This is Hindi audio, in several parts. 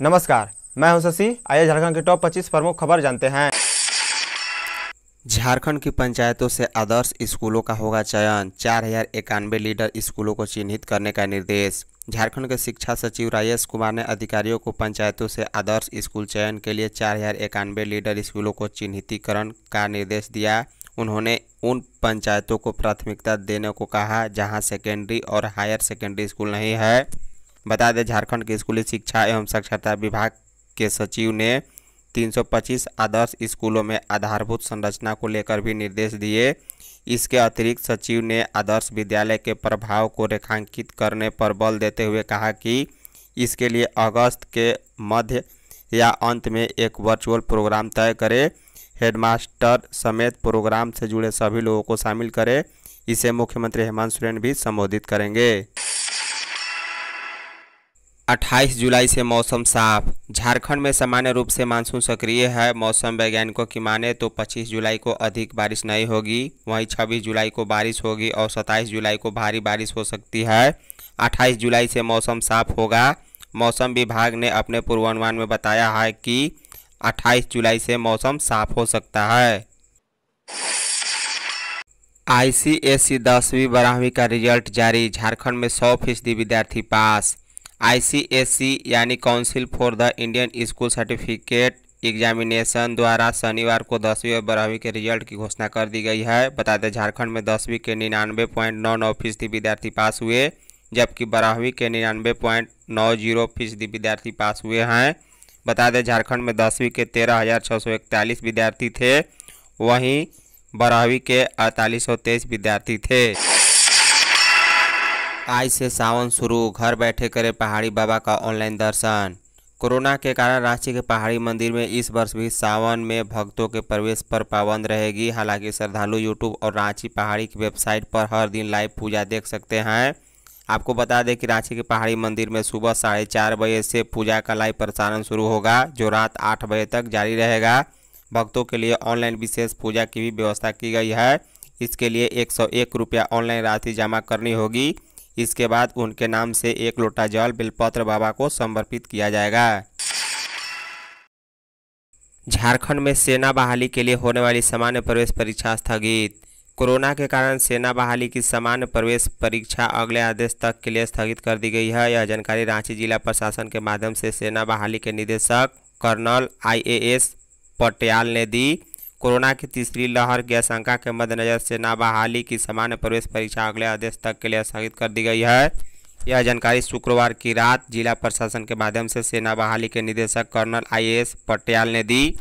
नमस्कार, मैं हूँ शशि। आइए झारखंड के टॉप 25 प्रमुख खबर जानते हैं। झारखंड की पंचायतों से आदर्श स्कूलों का होगा चयन। चार हज़ार इक्यानवे लीडर स्कूलों को चिन्हित करने का निर्देश। झारखंड के शिक्षा सचिव राजेश कुमार ने अधिकारियों को पंचायतों से आदर्श स्कूल चयन के लिए चार हज़ार इक्यानवे लीडर स्कूलों को चिन्हितीकरण का निर्देश दिया। उन्होंने उन पंचायतों को प्राथमिकता देने को कहा, जहाँ सेकेंडरी और हायर सेकेंडरी स्कूल नहीं है। बता दें, झारखंड के स्कूली शिक्षा एवं साक्षरता विभाग के सचिव ने 325 आदर्श स्कूलों में आधारभूत संरचना को लेकर भी निर्देश दिए। इसके अतिरिक्त सचिव ने आदर्श विद्यालय के प्रभाव को रेखांकित करने पर बल देते हुए कहा कि इसके लिए अगस्त के मध्य या अंत में एक वर्चुअल प्रोग्राम तय करें। हेडमास्टर समेत प्रोग्राम से जुड़े सभी लोगों को शामिल करें। इसे मुख्यमंत्री हेमंत सोरेन भी संबोधित करेंगे। 28 जुलाई से मौसम साफ़। झारखंड में सामान्य रूप से मानसून सक्रिय है। मौसम वैज्ञानिकों की माने तो 25 जुलाई को अधिक बारिश नहीं होगी। वहीं 26 जुलाई को बारिश होगी और 27 जुलाई को भारी बारिश हो सकती है। 28 जुलाई से मौसम साफ़ होगा। मौसम विभाग ने अपने पूर्वानुमान में बताया है कि 28 जुलाई से मौसम साफ़ हो सकता है। आईसीएसई दसवीं बारहवीं का रिज़ल्ट जारी, झारखंड में 100 फ़ीसदी विद्यार्थी पास। आईसीएसई यानी council for the Indian school certificate examination द्वारा शनिवार को दसवीं और बारहवीं के रिज़ल्ट की घोषणा कर दी गई है। बता दें, झारखंड में दसवीं के निन्यानवे पॉइंट नौ नौ फ़ीसदी विद्यार्थी पास हुए, जबकि बारहवीं के निन्यानवे पॉइंट नौ ज़ीरो फ़ीसदी विद्यार्थी पास हुए हैं। बता दें, झारखंड में दसवीं के तेरह हज़ार छः सौ इकतालीस विद्यार्थी थे। वहीं बारहवीं के अड़तालीस सौ तेईस विद्यार्थी थे। आज से सावन शुरू, घर बैठे करें पहाड़ी बाबा का ऑनलाइन दर्शन। कोरोना के कारण रांची के पहाड़ी मंदिर में इस वर्ष भी सावन में भक्तों के प्रवेश पर पाबंद रहेगी। हालाँकि श्रद्धालु यूट्यूब और रांची पहाड़ी की वेबसाइट पर हर दिन लाइव पूजा देख सकते हैं। आपको बता दें कि रांची के पहाड़ी मंदिर में सुबह साढ़े चार बजे से पूजा का लाइव प्रसारण शुरू होगा, जो रात आठ बजे तक जारी रहेगा। भक्तों के लिए ऑनलाइन विशेष पूजा की भी व्यवस्था की गई है। इसके लिए एक सौ एक रुपया ऑनलाइन राशि जमा करनी होगी। इसके बाद उनके नाम से एक लोटा जल बिलपत्र बाबा को समर्पित किया जाएगा। झारखंड में सेना बहाली के लिए होने वाली सामान्य प्रवेश परीक्षा स्थगित। कोरोना के कारण सेना बहाली की सामान्य प्रवेश परीक्षा अगले आदेश तक के लिए स्थगित कर दी गई है। यह जानकारी रांची जिला प्रशासन के माध्यम से सेना बहाली के निदेशक कर्नल आईएएस पटियाल ने दी। कोरोना की तीसरी लहर की आशंका के मद्देनजर सेना बहाली की सामान्य प्रवेश परीक्षा अगले आदेश तक के लिए स्थगित कर दी गई है। यह जानकारी शुक्रवार की रात जिला प्रशासन के माध्यम से सेना बहाली के निदेशक कर्नल आईएएस पटियाल ने दी।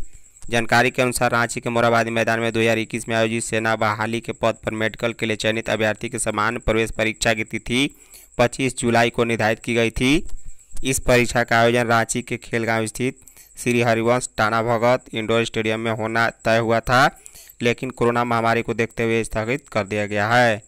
जानकारी के अनुसार रांची के मोराबादी मैदान में 2021 में आयोजित सेना बहाली के पद पर मेडिकल के लिए चयनित अभ्यर्थी के समान प्रवेश परीक्षा की तिथि 25 जुलाई को निर्धारित की गई थी। इस परीक्षा का आयोजन रांची के खेलगांव स्थित श्री हरिवंश टाना भगत इंडोर स्टेडियम में होना तय हुआ था, लेकिन कोरोना महामारी को देखते हुए स्थगित कर दिया गया है।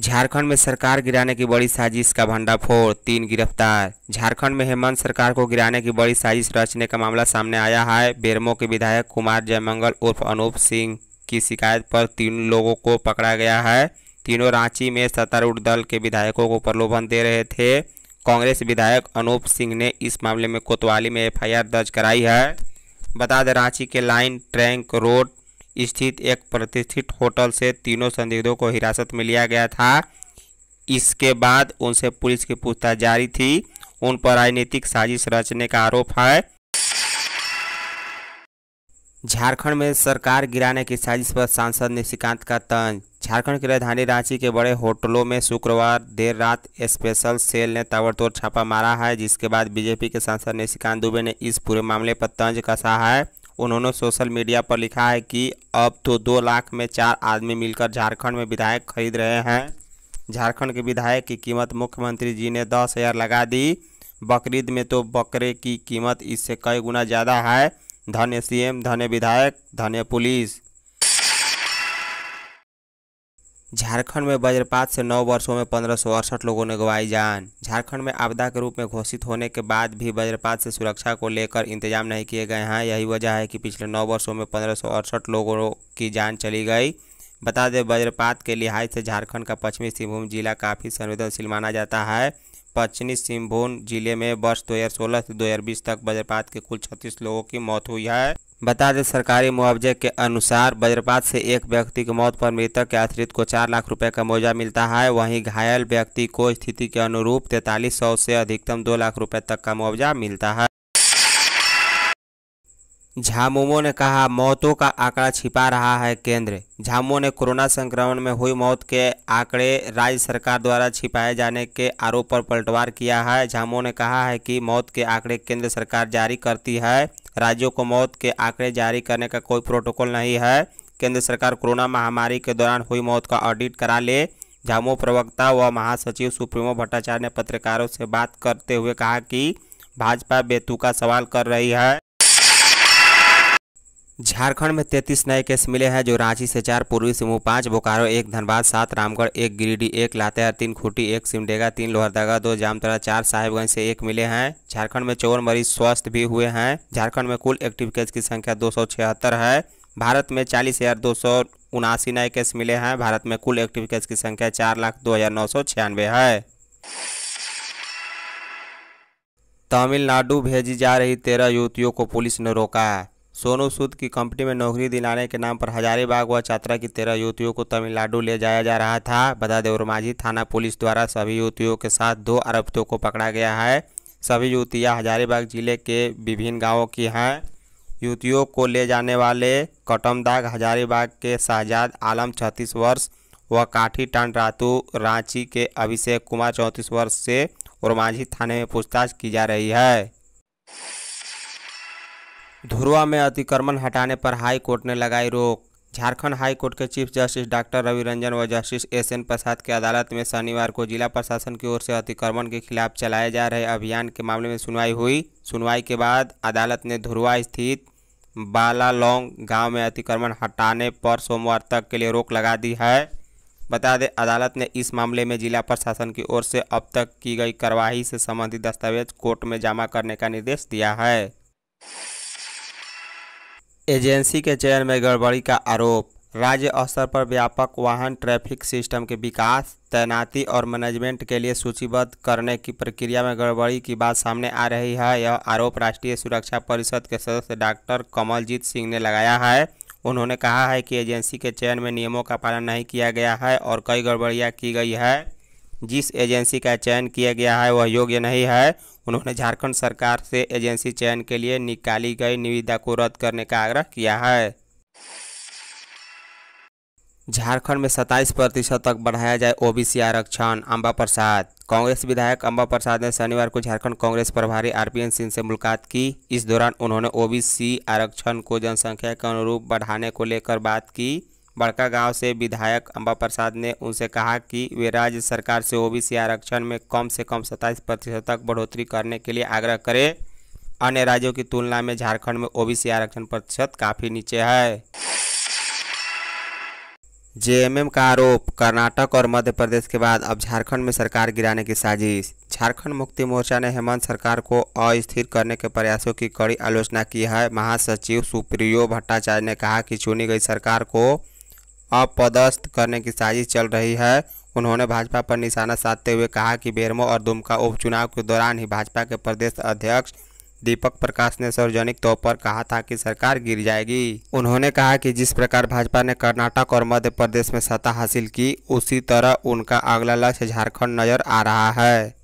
झारखंड में सरकार गिराने की बड़ी साजिश का भंडाफोड़, तीन गिरफ़्तार। झारखंड में हेमंत सरकार को गिराने की बड़ी साजिश रचने का मामला सामने आया है। बेरमो के विधायक कुमार जयमंगल उर्फ़ अनूप सिंह की शिकायत पर तीन लोगों को पकड़ा गया है। तीनों रांची में सत्तारूढ़ दल के विधायकों को प्रलोभन दे रहे थे। कांग्रेस विधायक अनूप सिंह ने इस मामले में कोतवाली में एफआईआर दर्ज कराई है। बता दें, रांची के लाइन ट्रैंक रोड स्थित एक प्रतिष्ठित होटल से तीनों संदिग्धों को हिरासत में लिया गया था। इसके बाद उनसे पुलिस की पूछताछ जारी थी। उन पर राजनीतिक साजिश रचने का आरोप है। झारखंड में सरकार गिराने की साजिश पर सांसद निशिकांत का तंज। झारखंड की राजधानी रांची के बड़े होटलों में शुक्रवार देर रात स्पेशल सेल ने ताबड़तोड़ छापा मारा है, जिसके बाद बीजेपी के सांसद निशिकांत दुबे ने इस पूरे मामले पर तंज कसा है। उन्होंने सोशल मीडिया पर लिखा है कि अब तो दो लाख में चार आदमी मिलकर झारखंड में विधायक खरीद रहे हैं। झारखंड के विधायक की कीमत मुख्यमंत्री जी ने दस हज़ार लगा दी। बकरीद में तो बकरे की कीमत इससे कई गुना ज़्यादा है। धन्य सीएम, धन्य विधायक, धन्य पुलिस। झारखंड में वज्रपात से नौ वर्षों में पंद्रह लोगों ने गंवाई जान। झारखंड में आपदा के रूप में घोषित होने के बाद भी वज्रपात से सुरक्षा को लेकर इंतज़ाम नहीं किए गए हैं। यही वजह है कि पिछले नौ वर्षों में पंद्रह लोगों की जान चली गई। बता दें, वज्रपात के लिहाज से झारखंड का पश्चिमी सिंहभूम जिला काफ़ी संवेदनशील माना जाता है। पश्चिमी सिंहभूम ज़िले में वर्ष 2016 से 2020 तक वज्रपात के कुल 36 लोगों की मौत हुई है। बता दें, सरकारी मुआवजे के अनुसार वज्रपात से एक व्यक्ति की मौत पर मृतक के आश्रित को चार लाख रुपए का मुआवजा मिलता है। वहीं घायल व्यक्ति को स्थिति के अनुरूप तैतालीस सौ से अधिकतम दो लाख रुपए तक का मुआवजा मिलता है। झामुमो ने कहा, मौतों का आंकड़ा छिपा रहा है केंद्र। झामुमो ने कोरोना संक्रमण में हुई मौत के आंकड़े राज्य सरकार द्वारा छिपाए जाने के आरोप पर पलटवार किया है। झामुमो ने कहा है कि मौत के आंकड़े केंद्र सरकार जारी करती है। राज्यों को मौत के आंकड़े जारी करने का कोई प्रोटोकॉल नहीं है। केंद्र सरकार कोरोना महामारी के दौरान हुई मौत का ऑडिट करा ले। झामो प्रवक्ता व महासचिव सुप्रीमो भट्टाचार्य ने पत्रकारों से बात करते हुए कहा कि भाजपा बेतुका सवाल कर रही है। झारखंड में 33 नए केस मिले हैं, जो रांची से चार, पूर्वी सिंहभूम पाँच, बोकारो एक, धनबाद सात, रामगढ़ एक, गिरिडीह एक, लातेहार तीन, खूंटी एक, सिमडेगा तीन, लोहरदगा दो जामतरा चार, साहिबगंज से एक मिले हैं। झारखंड में चौवन मरीज़ स्वस्थ भी हुए हैं। झारखंड में कुल एक्टिव केस की संख्या दो सौ छिहत्तर है। भारत में चालीस हज़ार दो सौ उनासी नए केस मिले हैं। भारत में कुल एक्टिव केस की संख्या चार लाख दो हज़ार नौ सौ छियानवे है। तमिलनाडु भेजी जा रही तेरह युवतियों को पुलिस ने रोका सोनू सूद की कंपनी में नौकरी दिलाने के नाम पर हजारीबाग व छात्रा की तेरह युवतियों को तमिलनाडु ले जाया जा रहा था। बता दें उरमाझी थाना पुलिस द्वारा सभी युवतियों के साथ दो आरोपितों को पकड़ा गया है। सभी युवतियाँ हजारीबाग ज़िले के विभिन्न गाँवों की हैं। युवतियों को ले जाने वाले कटमदाग हजारीबाग के शहजाद आलम छत्तीस वर्ष व काठी टांड रातू रांची के अभिषेक कुमार चौंतीस वर्ष से उरमाझी थाने में पूछताछ की जा रही है। धुरवा में अतिक्रमण हटाने पर हाई कोर्ट ने लगाई रोक। झारखंड हाई कोर्ट के chief justice doctor Ravi Ranjan व जस्टिस एस एन प्रसाद की अदालत में शनिवार को जिला प्रशासन की ओर से अतिक्रमण के खिलाफ चलाए जा रहे अभियान के मामले में सुनवाई हुई। सुनवाई के बाद अदालत ने धुरवा स्थित बालालोंग गाँव में अतिक्रमण हटाने पर सोमवार तक के लिए रोक लगा दी है। बता दें, अदालत ने इस मामले में जिला प्रशासन की ओर से अब तक की गई कार्रवाई से संबंधित दस्तावेज़ कोर्ट में जमा करने का निर्देश दिया है। एजेंसी के चयन में गड़बड़ी का आरोप। राज्य स्तर पर व्यापक वाहन ट्रैफ़िक सिस्टम के विकास, तैनाती और मैनेजमेंट के लिए सूचीबद्ध करने की प्रक्रिया में गड़बड़ी की बात सामने आ रही है। यह आरोप राष्ट्रीय सुरक्षा परिषद के सदस्य डॉक्टर कमलजीत सिंह ने लगाया है। उन्होंने कहा है कि एजेंसी के चयन में नियमों का पालन नहीं किया गया है और कई गड़बड़ियाँ की गई है। जिस एजेंसी का चयन किया गया है, वह योग्य नहीं है। उन्होंने झारखंड सरकार से एजेंसी चयन के लिए निकाली गई निविदा को रद्द करने का आग्रह किया है। झारखंड में 27 प्रतिशत तक बढ़ाया जाए ओबीसी आरक्षण, अंबा प्रसाद। कांग्रेस विधायक अंबा प्रसाद ने शनिवार को झारखंड कांग्रेस प्रभारी आरपीएन सिंह से मुलाकात की। इस दौरान उन्होंने ओबीसी आरक्षण को जनसंख्या के अनुरूप बढ़ाने को लेकर बात की। बड़का गाँव से विधायक अंबा प्रसाद ने उनसे कहा कि वे राज्य सरकार से ओबीसी आरक्षण में कम से कम सत्ताईस प्रतिशत तक बढ़ोतरी करने के लिए आग्रह करें। अन्य राज्यों की तुलना में झारखंड में ओबीसी आरक्षण प्रतिशत काफ़ी नीचे है। जेएमएम का आरोप, कर्नाटक और मध्य प्रदेश के बाद अब झारखंड में सरकार गिराने की साजिश। झारखंड मुक्ति मोर्चा ने हेमंत सरकार को अस्थिर करने के प्रयासों की कड़ी आलोचना की है। महासचिव सुप्रियो भट्टाचार्य ने कहा कि चुनी गई सरकार को अपदस्थ करने की साजिश चल रही है। उन्होंने भाजपा पर निशाना साधते हुए कहा कि बेरमो और दुमका उपचुनाव के दौरान ही भाजपा के प्रदेश अध्यक्ष दीपक प्रकाश ने सार्वजनिक तौर पर कहा था कि सरकार गिर जाएगी। उन्होंने कहा कि जिस प्रकार भाजपा ने कर्नाटक और मध्य प्रदेश में सत्ता हासिल की, उसी तरह उनका अगला लक्ष्य झारखंड नज़र आ रहा है।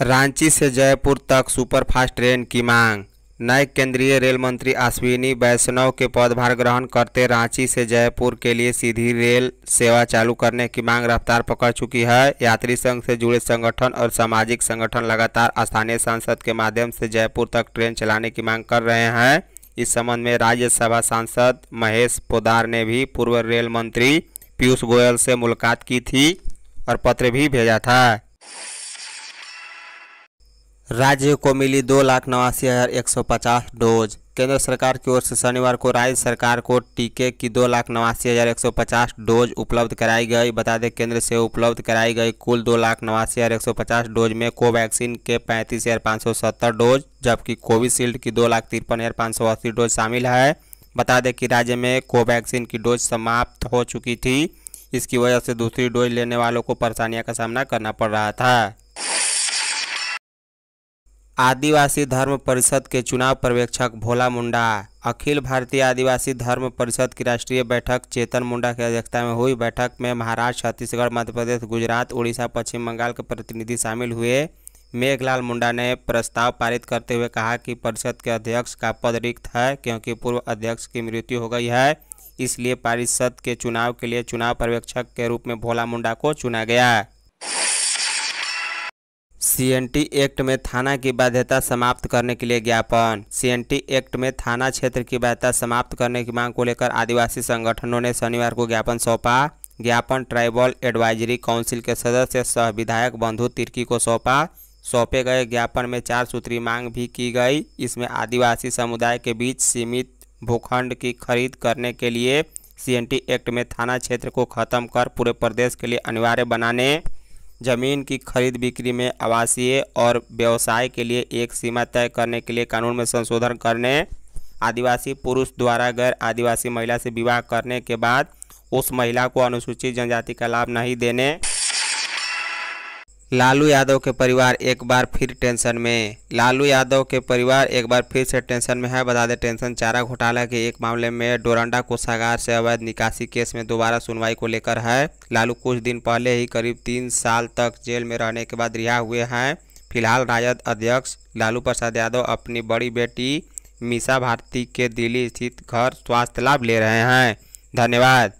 रांची से जयपुर तक सुपरफास्ट ट्रेन की मांग नए केंद्रीय रेल मंत्री अश्विनी वैष्णव के पदभार ग्रहण करते रांची से जयपुर के लिए सीधी रेल सेवा चालू करने की मांग रफ्तार पकड़ चुकी है। यात्री संघ से जुड़े संगठन और सामाजिक संगठन लगातार स्थानीय सांसद के माध्यम से जयपुर तक ट्रेन चलाने की मांग कर रहे हैं। इस संबंध में राज्यसभा सांसद महेश पोदार ने भी पूर्व रेल मंत्री पीयूष गोयल से मुलाकात की थी और पत्र भी भेजा था। राज्य को मिली दो लाख नवासी हज़ार एक सौ पचास डोज। केंद्र सरकार की ओर से शनिवार को राज्य सरकार को टीके की दो लाख नवासी हज़ार एक सौ पचास डोज उपलब्ध कराई गई। बता दें, केंद्र से उपलब्ध कराई गई कुल दो लाख नवासी हज़ार एक सौ पचास डोज में कोवैक्सीन के पैंतीस हज़ार पाँच सौ सत्तर डोज, जबकि कोविशील्ड की दो लाख तिरपन हज़ार पाँच सौ अस्सी डोज शामिल है। बता दें कि राज्य में कोवैक्सीन की डोज समाप्त हो चुकी थी। इसकी वजह से दूसरी डोज लेने वालों को परेशानियों का सामना करना पड़ रहा था। आदिवासी धर्म परिषद के चुनाव पर्यवेक्षक भोला मुंडा। अखिल भारतीय आदिवासी धर्म परिषद की राष्ट्रीय बैठक चेतन मुंडा की अध्यक्षता में हुई। बैठक में महाराष्ट्र, छत्तीसगढ़, मध्य प्रदेश, गुजरात, उड़ीसा, पश्चिम बंगाल के प्रतिनिधि शामिल हुए। मेघलाल मुंडा ने प्रस्ताव पारित करते हुए कहा कि परिषद के अध्यक्ष का पद रिक्त है, क्योंकि पूर्व अध्यक्ष की मृत्यु हो गई है। इसलिए परिषद के चुनाव के लिए चुनाव पर्यवेक्षक के रूप में भोला मुंडा को चुना गया। सीएनटी एक्ट में थाना की बाध्यता समाप्त करने के लिए ज्ञापन। सीएनटी एक्ट में थाना क्षेत्र की बाध्यता समाप्त करने की मांग को लेकर आदिवासी संगठनों ने शनिवार को ज्ञापन सौंपा। ज्ञापन ट्राइबल एडवाइजरी काउंसिल के सदस्य सह विधायक बंधु तिर्की को सौंपा। सौंपे गए ज्ञापन में चार सूत्री मांग भी की गई। इसमें आदिवासी समुदाय के बीच सीमित भूखंड की खरीद करने के लिए सीएनटी एक्ट में थाना क्षेत्र को खत्म कर पूरे प्रदेश के लिए अनिवार्य बनाने ज़मीन की खरीद बिक्री में आवासीय और व्यवसाय के लिए एक सीमा तय करने के लिए कानून में संशोधन करने, आदिवासी पुरुष द्वारा गैर आदिवासी महिला से विवाह करने के बाद उस महिला को अनुसूचित जनजाति का लाभ नहीं देने लालू यादव के परिवार एक बार फिर टेंशन में। लालू यादव के परिवार एक बार फिर से टेंशन में है। बता दें, टेंशन चारा घोटाला के एक मामले में डोरंडा कोषागार से अवैध निकासी केस में दोबारा सुनवाई को लेकर है। लालू कुछ दिन पहले ही करीब तीन साल तक जेल में रहने के बाद रिहा हुए हैं। फ़िलहाल राजद अध्यक्ष लालू प्रसाद यादव अपनी बड़ी बेटी मीसा भारती के दिल्ली स्थित घर स्वास्थ्य लाभ ले रहे हैं। धन्यवाद।